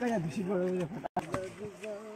काय या दिवशी बरोबर